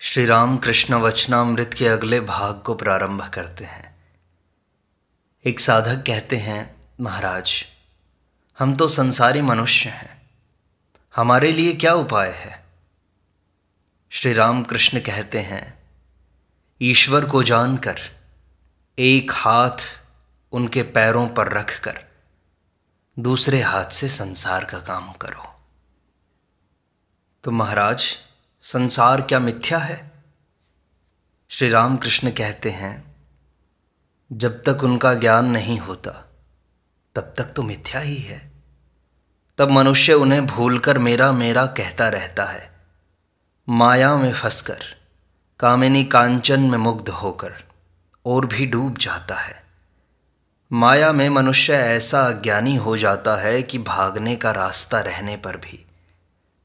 श्री राम कृष्ण वचनामृत के अगले भाग को प्रारंभ करते हैं। एक साधक कहते हैं, महाराज, हम तो संसारी मनुष्य हैं। हमारे लिए क्या उपाय है? श्री राम कृष्ण कहते हैं, ईश्वर को जानकर, एक हाथ उनके पैरों पर रखकर, दूसरे हाथ से संसार का काम करो। तो महाराज संसार क्या मिथ्या है? श्री राम कृष्ण कहते हैं, जब तक उनका ज्ञान नहीं होता, तब तक तो मिथ्या ही है। तब मनुष्य उन्हें भूलकर मेरा मेरा कहता रहता है, माया में फंसकर, कामिनी कांचन में मुग्ध होकर, और भी डूब जाता है। माया में मनुष्य ऐसा अज्ञानी हो जाता है कि भागने का रास्ता रहने पर भी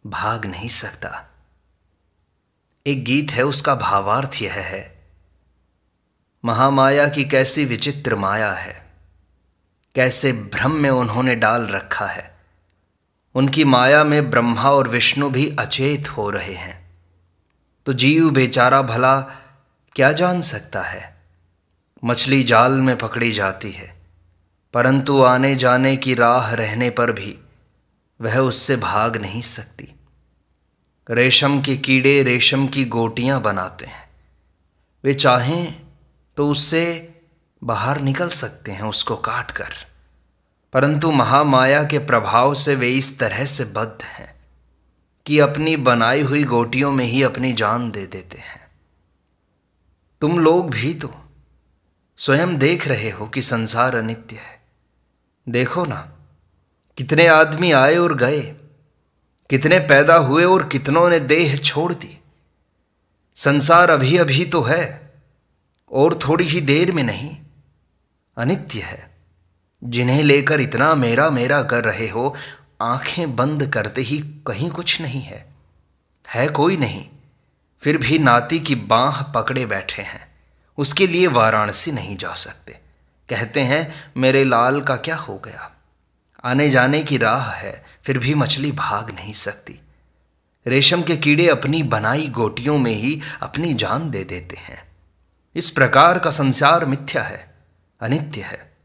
भाग नहीं सकता। एक गीत है, उसका भावार्थ यह है। महामाया की कैसी विचित्र माया है, कैसे भ्रम में उन्होंने डाल रखा है। उनकी माया में ब्रह्मा और विष्णु भी अचेत हो रहे हैं। तो जीव बेचारा भला क्या जान सकता है? मछली जाल में पकड़ी जाती है, परंतु आने जाने की राह रहने पर भी वह उससे भाग नहीं सकती। रेशम के कीड़े रेशम की गोटियाँ बनाते हैं। वे चाहें तो उससे बाहर निकल सकते हैं, उसको काट कर परंतु महामाया के प्रभाव से वे इस तरह से बद्ध हैं कि अपनी बनाई हुई गोटियों में ही अपनी जान दे देते हैं। तुम लोग भी तो स्वयं देख रहे हो कि संसार अनित्य है। देखो ना, कितने आदमी आए और गए। कितने पैदा हुए और कितनों ने देह छोड़ दी। संसार अभी अभी तो है, और थोड़ी ही देर में नहीं, अनित्य है। जिन्हें लेकर इतना मेरा मेरा कर रहे हो, आँखें बंद करते ही कहीं कुछ नहीं है। है कोई नहीं, फिर भी नाती की बाह पकड़े बैठे हैं। उसके लिए वाराणसी नहीं जा सकते। कहते हैं, मेरे लाल का क्या हो गया? आने जाने की राह है फिर भी मछली भाग नहीं सकती। रेशम के कीड़े अपनी बनाई गोटियों में ही अपनी जान दे देते हैं। इस प्रकार का संसार मिथ्या है, अनित्य है।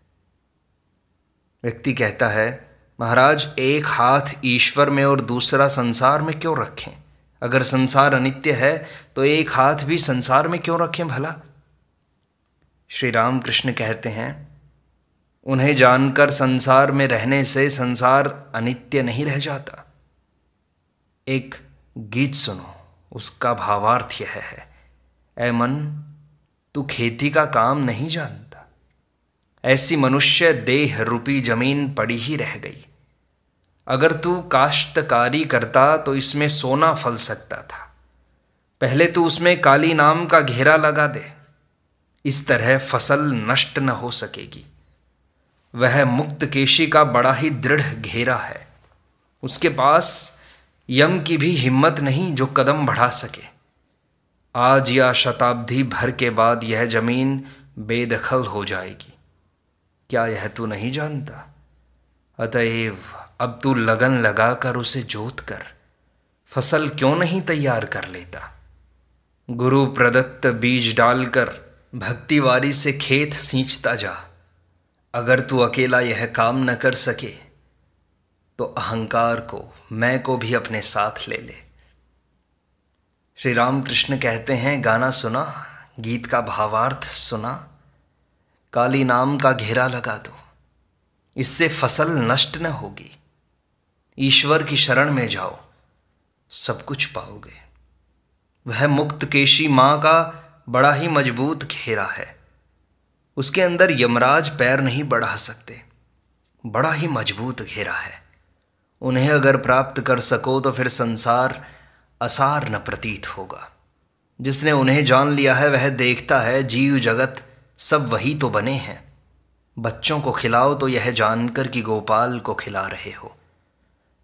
व्यक्ति कहता है, महाराज, एक हाथ ईश्वर में और दूसरा संसार में क्यों रखें? अगर संसार अनित्य है तो एक हाथ भी संसार में क्यों रखें भला? श्री राम कृष्ण कहते हैं उन्हें जानकर संसार में रहने से संसार अनित्य नहीं रह जाता। एक गीत सुनो, उसका भावार्थ यह है। ऐ मन, तू खेती का काम नहीं जानता। ऐसी मनुष्य देह रूपी ज़मीन पड़ी ही रह गई। अगर तू काश्तकारी करता तो इसमें सोना फल सकता था। पहले तू उसमें काली नाम का घेरा लगा दे। इस तरह फ़सल नष्ट न हो सकेगी। वह मुक्त केशी का बड़ा ही दृढ़ घेरा है। उसके पास यम की भी हिम्मत नहीं जो कदम बढ़ा सके। आज या शताब्दी भर के बाद यह ज़मीन बेदखल हो जाएगी। क्या यह तू नहीं जानता? अतएव अब तू लगन लगाकर उसे जोत कर। फ़सल क्यों नहीं तैयार कर लेता? गुरु प्रदत्त बीज डालकर भक्तिवारी से खेत सींचता जा। अगर तू अकेला यह काम न कर सके तो अहंकार को, मैं को भी अपने साथ ले ले। श्री राम कृष्ण कहते हैं, गाना सुना, गीत का भावार्थ सुना, काली नाम का घेरा लगा दो। इससे फ़सल नष्ट न होगी। ईश्वर की शरण में जाओ, सब कुछ पाओगे। वह मुक्त केशी माँ का बड़ा ही मज़बूत घेरा है। उसके अंदर यमराज पैर नहीं बढ़ा सकते। बड़ा ही मज़बूत घेरा है। उन्हें अगर प्राप्त कर सको तो फिर संसार असार न प्रतीत होगा। जिसने उन्हें जान लिया है, वह देखता है, जीव जगत सब वही तो बने हैं। बच्चों को खिलाओ तो यह जानकर कि गोपाल को खिला रहे हो।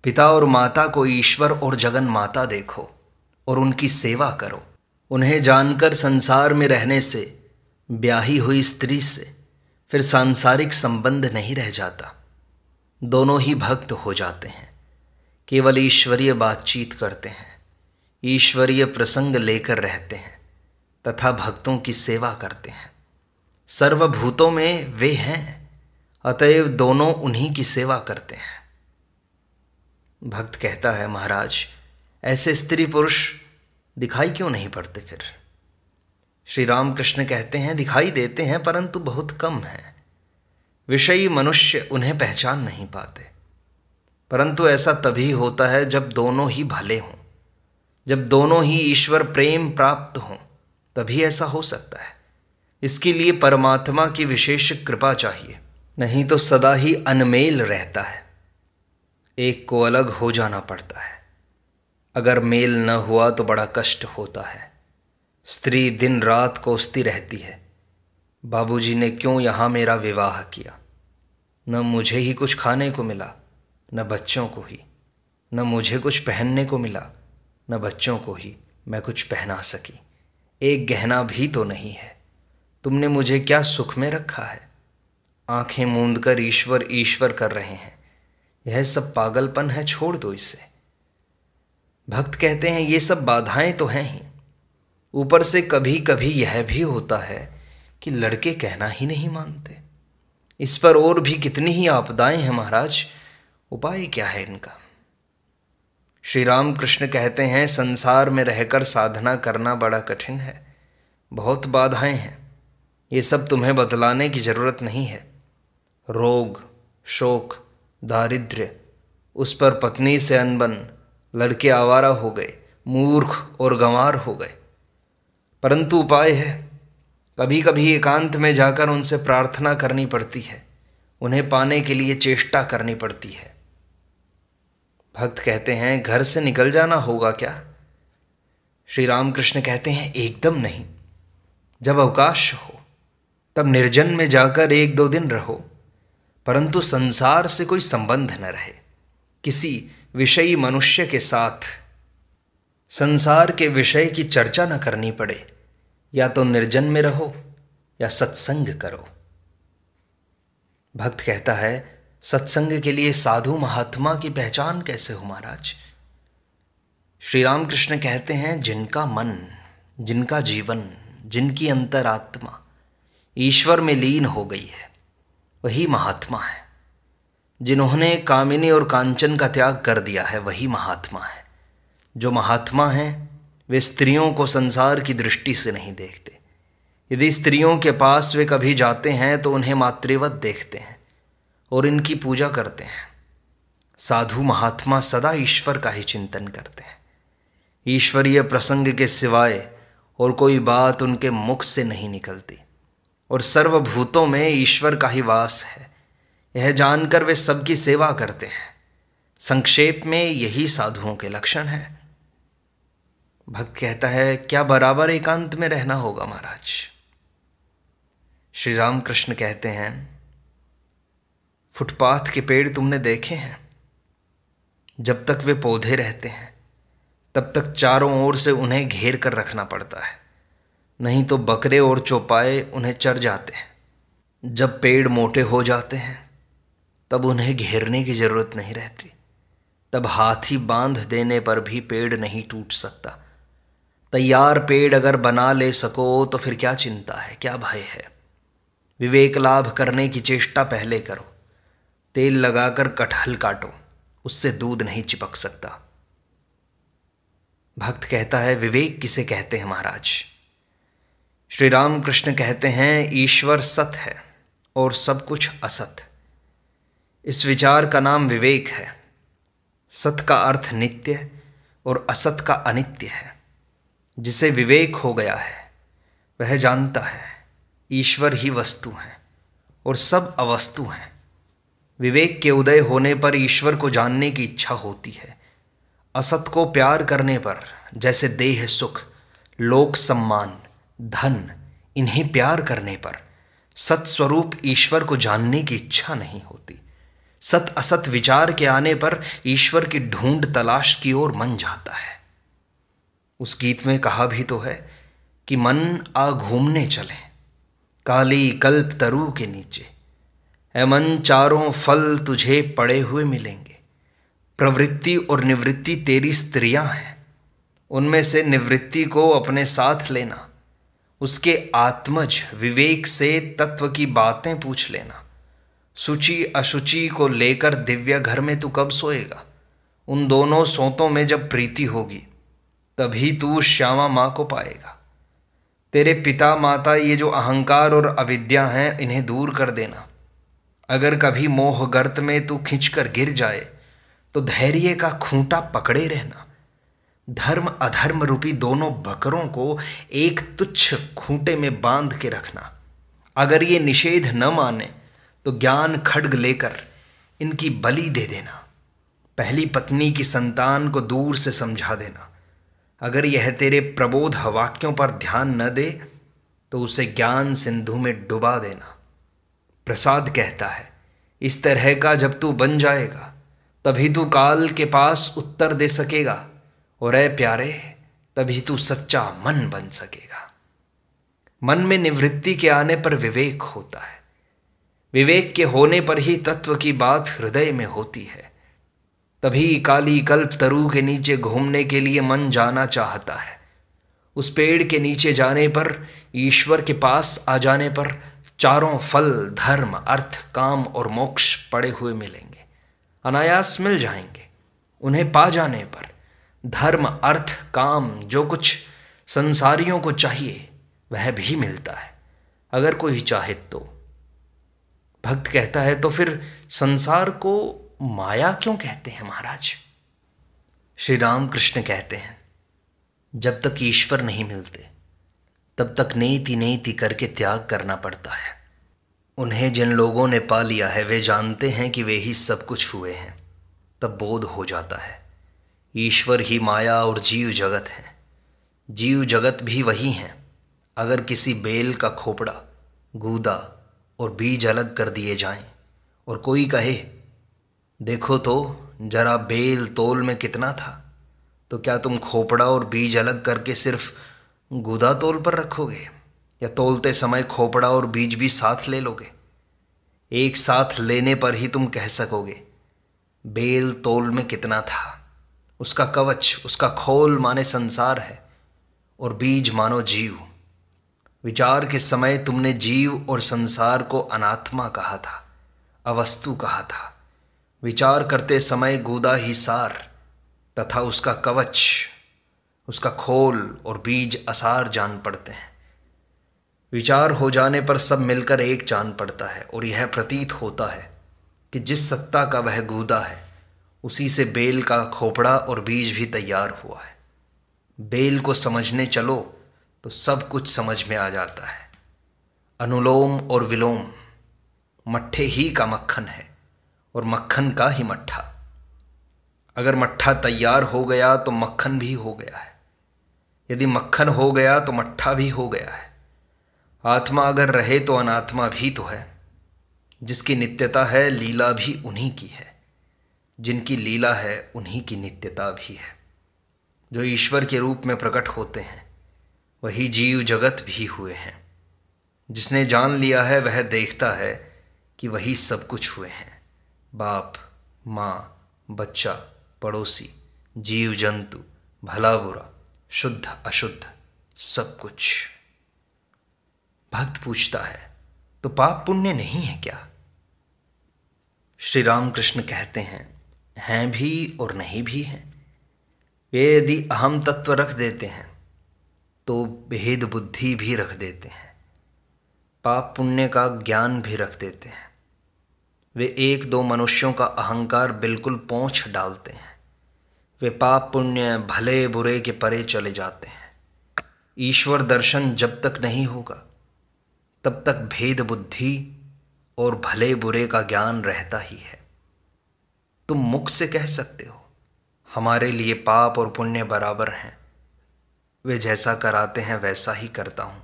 पिता और माता को ईश्वर और जगन माता देखो और उनकी सेवा करो। उन्हें जानकर संसार में रहने से ब्याही हुई स्त्री से फिर सांसारिक संबंध नहीं रह जाता। दोनों ही भक्त हो जाते हैं। केवल ईश्वरीय बातचीत करते हैं। ईश्वरीय प्रसंग लेकर रहते हैं तथा भक्तों की सेवा करते हैं। सर्वभूतों में वे हैं, अतएव दोनों उन्हीं की सेवा करते हैं। भक्त कहता है, महाराज, ऐसे स्त्री पुरुष दिखाई क्यों नहीं पड़ते फिर? श्री रामकृष्ण कहते हैं, दिखाई देते हैं, परंतु बहुत कम है। विषयी मनुष्य उन्हें पहचान नहीं पाते। परंतु ऐसा तभी होता है जब दोनों ही भले हों। जब दोनों ही ईश्वर प्रेम प्राप्त हों, तभी ऐसा हो सकता है। इसके लिए परमात्मा की विशेष कृपा चाहिए, नहीं तो सदा ही अनमेल रहता है। एक को अलग हो जाना पड़ता है। अगर मेल न हुआ तो बड़ा कष्ट होता है। स्त्री दिन रात कोसती रहती है। बाबूजी ने क्यों यहाँ मेरा विवाह किया? न मुझे ही कुछ खाने को मिला, न बच्चों को ही। न मुझे कुछ पहनने को मिला, न बच्चों को ही मैं कुछ पहना सकी। एक गहना भी तो नहीं है। तुमने मुझे क्या सुख में रखा है? आँखें मूंद कर ईश्वर ईश्वर कर रहे हैं। यह सब पागलपन है, छोड़ दो इसे। भक्त कहते हैं, ये सब बाधाएँ तो हैं ही। ऊपर से कभी कभी यह भी होता है कि लड़के कहना ही नहीं मानते। इस पर और भी कितनी ही आपदाएँ हैं महाराज, उपाय क्या है इनका? श्री राम कृष्ण कहते हैं, संसार में रहकर साधना करना बड़ा कठिन है। बहुत बाधाएँ हैं। ये सब तुम्हें बदलाने की ज़रूरत नहीं है। रोग, शोक, दारिद्र्य, उस पर पत्नी से अनबन, लड़के आवारा हो गए, मूर्ख और गंवार हो गए। परंतु उपाय है। कभी कभी एकांत में जाकर उनसे प्रार्थना करनी पड़ती है। उन्हें पाने के लिए चेष्टा करनी पड़ती है। भक्त कहते हैं, घर से निकल जाना होगा क्या? श्री रामकृष्ण कहते हैं, एकदम नहीं। जब अवकाश हो, तब निर्जन में जाकर एक दो दिन रहो। परंतु संसार से कोई संबंध न रहे। किसी विषयी मनुष्य के साथ, संसार के विषय की चर्चा न करनी पड़े। या तो निर्जन में रहो या सत्संग करो। भक्त कहता है, सत्संग के लिए साधु महात्मा की पहचान कैसे हो महाराज? श्री रामकृष्ण कहते हैं, जिनका मन, जिनका जीवन, जिनकी अंतरात्मा ईश्वर में लीन हो गई है, वही महात्मा है। जिन्होंने कामिनी और कांचन का त्याग कर दिया है, वही महात्मा है। जो महात्मा हैं वे स्त्रियों को संसार की दृष्टि से नहीं देखते। यदि स्त्रियों के पास वे कभी जाते हैं तो उन्हें मातृवत देखते हैं और इनकी पूजा करते हैं। साधु महात्मा सदा ईश्वर का ही चिंतन करते हैं। ईश्वरीय प्रसंग के सिवाय और कोई बात उनके मुख से नहीं निकलती और सर्वभूतों में ईश्वर का ही वास है। यह जानकर वे सबकी सेवा करते हैं। संक्षेप में यही साधुओं के लक्षण हैं। भक्त कहता है, क्या बराबर एकांत में रहना होगा महाराज? श्री राम कृष्ण कहते हैं, फुटपाथ के पेड़ तुमने देखे हैं। जब तक वे पौधे रहते हैं, तब तक चारों ओर से उन्हें घेर कर रखना पड़ता है। नहीं तो बकरे और चौपाए उन्हें चर जाते हैं। जब पेड़ मोटे हो जाते हैं, तब उन्हें घेरने की ज़रूरत नहीं रहती। तब हाथी बाँध देने पर भी पेड़ नहीं टूट सकता। तैयार पेड़ अगर बना ले सको तो फिर क्या चिंता है, क्या भय है? विवेक लाभ करने की चेष्टा पहले करो। तेल लगाकर कटहल काटो, उससे दूध नहीं चिपक सकता। भक्त कहता है, विवेक किसे कहते हैं महाराज? श्री राम कृष्ण कहते हैं, ईश्वर सत है और सब कुछ असत। इस विचार का नाम विवेक है। सत का अर्थ नित्य और असत का अनित्य है। जिसे विवेक हो गया है, वह जानता है, ईश्वर ही वस्तु हैं और सब अवस्तु हैं। विवेक के उदय होने पर ईश्वर को जानने की इच्छा होती है। असत को प्यार करने पर, जैसे देह सुख, लोक सम्मान, धन, इन्हें प्यार करने पर, सत्स्वरूप ईश्वर को जानने की इच्छा नहीं होती। सत असत विचार के आने पर ईश्वर की ढूंढ तलाश की ओर मन जाता है। उस गीत में कहा भी तो है कि मन आ घूमने चले, काली कल्प तरु के नीचे। है मन, चारों फल तुझे पड़े हुए मिलेंगे। प्रवृत्ति और निवृत्ति तेरी स्त्रियाँ हैं। उनमें से निवृत्ति को अपने साथ लेना, उसके आत्मज विवेक से तत्व की बातें पूछ लेना। सूची अशुचि को लेकर दिव्य घर में तू कब सोएगा? उन दोनों सोतों में जब प्रीति होगी तभी तू श्यामा माँ को पाएगा। तेरे पिता माता ये जो अहंकार और अविद्या हैं, इन्हें दूर कर देना। अगर कभी मोह गर्त में तू खिंचकर गिर जाए तो धैर्य का खूंटा पकड़े रहना। धर्म, अधर्म रूपी दोनों बकरों को एक तुच्छ खूंटे में बाँध के रखना। अगर ये निषेध न माने तो ज्ञान खड्ग लेकर इनकी बलि दे देना। पहली पत्नी की संतान को दूर से समझा देना। अगर यह तेरे प्रबोध वाक्यों पर ध्यान न दे तो उसे ज्ञान सिंधु में डुबा देना। प्रसाद कहता है, इस तरह का जब तू बन जाएगा, तभी तू काल के पास उत्तर दे सकेगा, और ऐ प्यारे, तभी तू सच्चा मन बन सकेगा। मन में निवृत्ति के आने पर विवेक होता है। विवेक के होने पर ही तत्व की बात हृदय में होती है। तभी काली कल्प तरु के नीचे घूमने के लिए मन जाना चाहता है। उस पेड़ के नीचे जाने पर, ईश्वर के पास आ जाने पर चारों फल, धर्म, अर्थ, काम और मोक्ष पड़े हुए मिलेंगे। अनायास मिल जाएँगे। उन्हें पा जाने पर, धर्म, अर्थ, काम, जो कुछ संसारियों को चाहिए, वह भी मिलता है। अगर कोई चाहे तो। भक्त कहता है तो फिर संसार को माया क्यों कहते हैं महाराज? श्री राम कृष्ण कहते हैं, जब तक ईश्वर नहीं मिलते, तब तक नेति नेति करके त्याग करना पड़ता है। उन्हें जिन लोगों ने पा लिया है, वे जानते हैं कि वे ही सब कुछ हुए हैं। तब बोध हो जाता है। ईश्वर ही माया और जीव जगत हैं। जीव जगत भी वही हैं। अगर किसी बेल का खोपड़ा, गूदा और बीज अलग कर दिए जाएँ और कोई कहे देखो तो जरा बेल तोल में कितना था। तो क्या तुम खोपड़ा और बीज अलग करके सिर्फ़ गुदा तोल पर रखोगे? या तोलते समय खोपड़ा और बीज भी साथ ले लोगे? एक साथ लेने पर ही तुम कह सकोगे, बेल तोल में कितना था। उसका कवच, उसका खोल माने संसार है, और बीज मानो जीव। विचार के समय तुमने जीव और संसार को अनात्मा कहा था, अवस्तु कहा था। विचार करते समय गोदा ही सार, तथा उसका कवच, उसका खोल और बीज असार जान पड़ते हैं। विचार हो जाने पर सब मिलकर एक जान पड़ता है, और यह प्रतीत होता है कि जिस सत्ता का वह गूदा है, उसी से बेल का खोपड़ा और बीज भी तैयार हुआ है। बेल को समझने चलो तो सब कुछ समझ में आ जाता है। अनुलोम और विलोम, मट्ठे ही का मक्खन है। और मक्खन का ही मट्ठा। अगर मट्ठा तैयार हो गया तो मक्खन भी हो गया है। यदि मक्खन हो गया तो मट्ठा भी हो गया है। आत्मा अगर रहे तो अनात्मा भी तो है। जिसकी नित्यता है, लीला भी उन्हीं की है। जिनकी लीला है, उन्हीं की नित्यता भी है। जो ईश्वर के रूप में प्रकट होते हैं, वही जीव जगत भी हुए हैं। जिसने जान लिया है, वह देखता है कि वही सब कुछ हुए हैं। बाप, माँ, बच्चा, पड़ोसी, जीव, जंतु, भला बुरा, शुद्ध, अशुद्ध, सब कुछ। भक्त पूछता है तो पाप पुण्य नहीं है क्या? श्री रामकृष्ण कहते हैं हैं भी और नहीं भी हैं। वे यदि अहम तत्व रख देते हैं तो भेद बुद्धि भी रख देते हैं। पाप पुण्य का ज्ञान भी रख देते हैं। वे एक दो मनुष्यों का अहंकार बिल्कुल पहुँच डालते हैं। वे पाप पुण्य, भले बुरे के परे चले जाते हैं। ईश्वर दर्शन जब तक नहीं होगा, तब तक भेद बुद्धि और भले बुरे का ज्ञान रहता ही है। तुम मुख से कह सकते हो, हमारे लिए पाप और पुण्य बराबर हैं। वे जैसा कराते हैं, वैसा ही करता हूँ।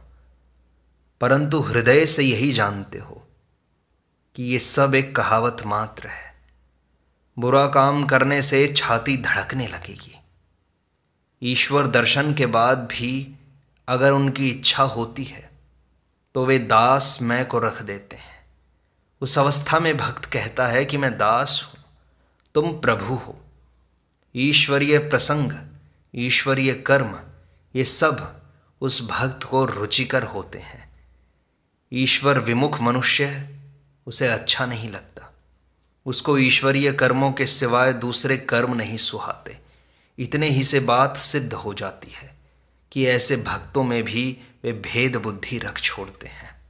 परंतु हृदय से यही जानते हो कि ये सब एक कहावत मात्र है। बुरा काम करने से छाती धड़कने लगेगी। ईश्वर दर्शन के बाद भी अगर उनकी इच्छा होती है तो वे दास मैं को रख देते हैं। उस अवस्था में भक्त कहता है कि मैं दास हूँ, तुम प्रभु हो। ईश्वरीय प्रसंग, ईश्वरीय कर्म, ये सब उस भक्त को रुचिकर होते हैं। ईश्वर विमुख मनुष्य उसे अच्छा नहीं लगता। उसको ईश्वरीय कर्मों के सिवाय दूसरे कर्म नहीं सुहाते। इतने ही से बात सिद्ध हो जाती है कि ऐसे भक्तों में भी वे भेद बुद्धि रख छोड़ते हैं।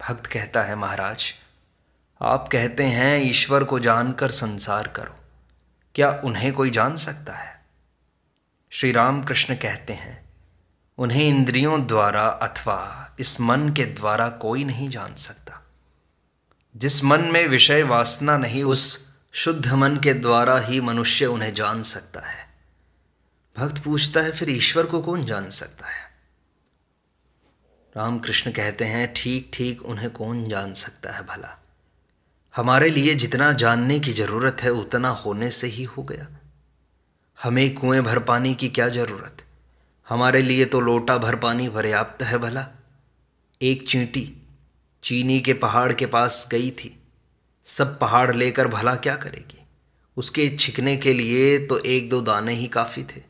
भक्त कहता है, महाराज, आप कहते हैं ईश्वर को जानकर संसार करो। क्या उन्हें कोई जान सकता है? श्री राम कृष्ण कहते हैं, उन्हें इंद्रियों द्वारा अथवा इस मन के द्वारा कोई नहीं जान सकता। जिस मन में विषय वासना नहीं, उस शुद्ध मन के द्वारा ही मनुष्य उन्हें जान सकता है। भक्त पूछता है, फिर ईश्वर को कौन जान सकता है? रामकृष्ण कहते हैं, ठीक ठीक, उन्हें कौन जान सकता है भला? हमारे लिए जितना जानने की ज़रूरत है, उतना होने से ही हो गया। हमें कुएँ भर पानी की क्या ज़रूरत? हमारे लिए तो लोटा भर पानी पर्याप्त है भला। एक चींटी चीनी के पहाड़ के पास गई थी। सब पहाड़ लेकर भला क्या करेगी? उसके छिकने के लिए तो एक दो दाने ही काफ़ी थे।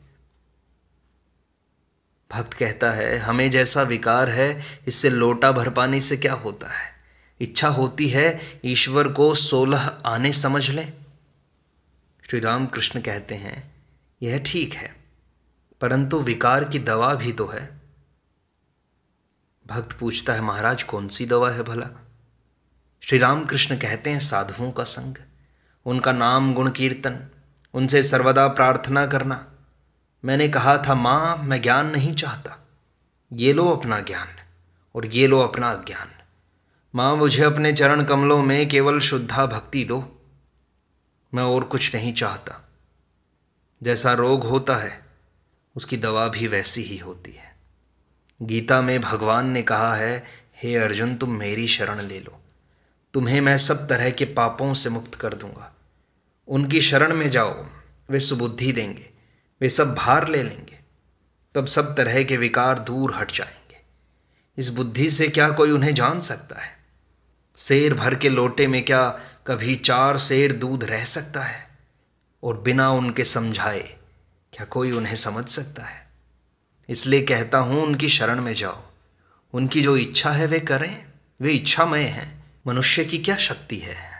भक्त कहता है, हमें जैसा विकार है, इससे लोटा भर पाने से क्या होता है? इच्छा होती है ईश्वर को सोलह आने समझ लें। श्री राम कृष्ण कहते हैं, यह ठीक है, परंतु विकार की दवा भी तो है। भक्त पूछता है, महाराज कौन सी दवा है भला? श्री राम कृष्ण कहते हैं, साधुओं का संग। उनका नाम गुण कीर्तन। उनसे सर्वदा प्रार्थना करना। मैंने कहा था, माँ, मैं ज्ञान नहीं चाहता। ये लो अपना ज्ञान और ये लो अपना ज्ञान माँ, मुझे अपने चरण कमलों में केवल शुद्धा भक्ति दो। मैं और कुछ नहीं चाहता। जैसा रोग होता है, उसकी दवा भी वैसी ही होती है। गीता में भगवान ने कहा है, हे अर्जुन, तुम मेरी शरण ले लो। तुम्हें मैं सब तरह के पापों से मुक्त कर दूँगा। उनकी शरण में जाओ, वे सुबुद्धि देंगे, वे सब भार ले लेंगे, तब सब तरह के विकार दूर हट जाएँगे। इस बुद्धि से क्या कोई उन्हें जान सकता है? शेर भर के लोटे में क्या कभी चार शेर दूध रह सकता है? और बिना उनके समझाए, क्या कोई उन्हें समझ सकता है? इसलिए कहता हूँ, उनकी शरण में जाओ। उनकी जो इच्छा है, वे करें। वे इच्छामय हैं। मनुष्य की क्या शक्ति है?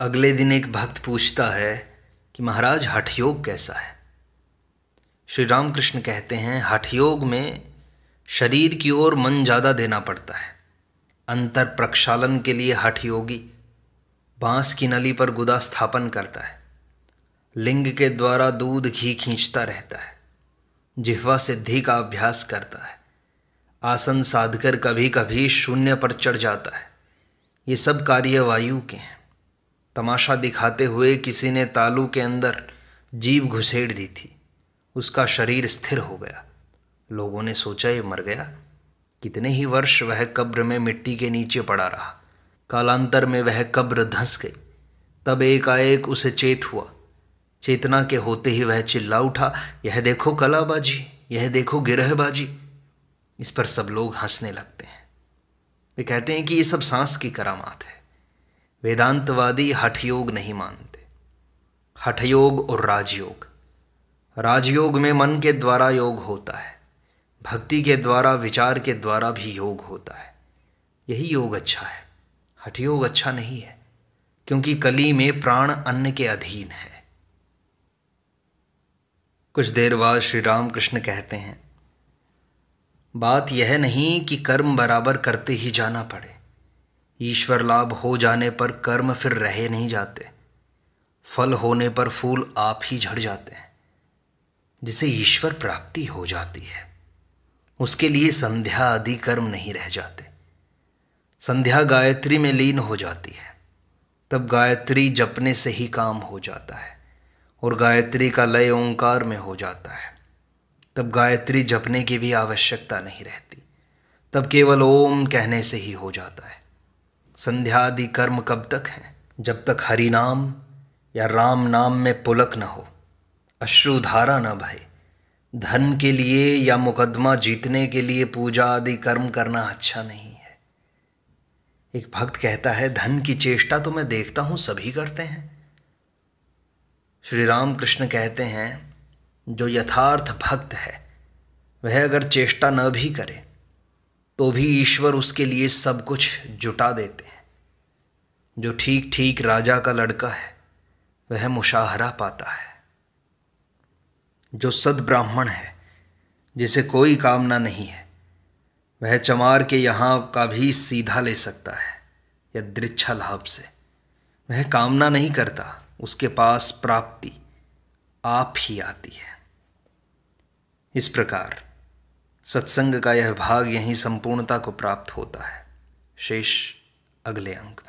अगले दिन एक भक्त पूछता है कि, महाराज हठ योग कैसा है? श्री रामकृष्ण कहते हैं हठ योग में शरीर की ओर मन ज़्यादा देना पड़ता है। अंतर प्रक्षालन के लिए हठ योगी बाँस की नली पर गुदा स्थापन करता है। लिंग के द्वारा दूध घी खींचता रहता है। जिह्वा सिद्धि का अभ्यास करता है। आसन साधकर कभी कभी शून्य पर चढ़ जाता है। ये सब कार्य वायु के हैं। तमाशा दिखाते हुए किसी ने तालू के अंदर जीव घुसेड़ दी थी। उसका शरीर स्थिर हो गया। लोगों ने सोचा ये मर गया। कितने ही वर्ष वह कब्र में मिट्टी के नीचे पड़ा रहा। कालांतर में वह कब्र धंस गई। तब एकाएक उसे चेत हुआ। चेतना के होते ही वह चिल्ला उठा, यह देखो कलाबाजी, यह देखो गिरहबाजी। इस पर सब लोग हंसने लगते हैं। वे कहते हैं कि ये सब सांस की करामात है। वेदांतवादी हठयोग नहीं मानते। हठयोग और राजयोग। राजयोग में मन के द्वारा योग होता है। भक्ति के द्वारा, विचार के द्वारा भी योग होता है। यही योग अच्छा है। हठयोग अच्छा नहीं है, क्योंकि कली में प्राण अन्न के अधीन है। कुछ देर बाद श्री राम कृष्ण कहते हैं, बात यह नहीं कि कर्म बराबर करते ही जाना पड़े। ईश्वर लाभ हो जाने पर कर्म फिर रहे नहीं जाते। फल होने पर फूल आप ही झड़ जाते हैं, जिसे ईश्वर प्राप्ति हो जाती है। उसके लिए संध्या आदि कर्म नहीं रह जाते। संध्या गायत्री में लीन हो जाती है, तब गायत्री जपने से ही काम हो जाता है। और गायत्री का लय ओंकार में हो जाता है। तब गायत्री जपने की भी आवश्यकता नहीं रहती। तब केवल ओम कहने से ही हो जाता है। संध्या आदि कर्म कब तक हैं? जब तक हरि नाम या राम नाम में पुलक न हो। अश्रुधारा न भय धन के लिए या मुकदमा जीतने के लिए पूजा आदि कर्म करना अच्छा नहीं है। एक भक्त कहता है, धन की चेष्टा तो मैं देखता हूँ, सभी करते हैं। श्री राम कृष्ण कहते हैं, जो यथार्थ भक्त है, वह अगर चेष्टा न भी करे तो भी ईश्वर उसके लिए सब कुछ जुटा देते हैं। जो ठीक ठीक राजा का लड़का है, वह मुशाहरा पाता है। जो सद ब्राह्मण है, जिसे कोई कामना नहीं है, वह चमार के यहाँ का भी सीधा ले सकता है, या दृच्छा लाभ से। वह कामना नहीं करता उसके पास प्राप्ति आप ही आती है। इस प्रकार सत्संग का यह भाग यहीं संपूर्णता को प्राप्त होता है। शेष अगले अंक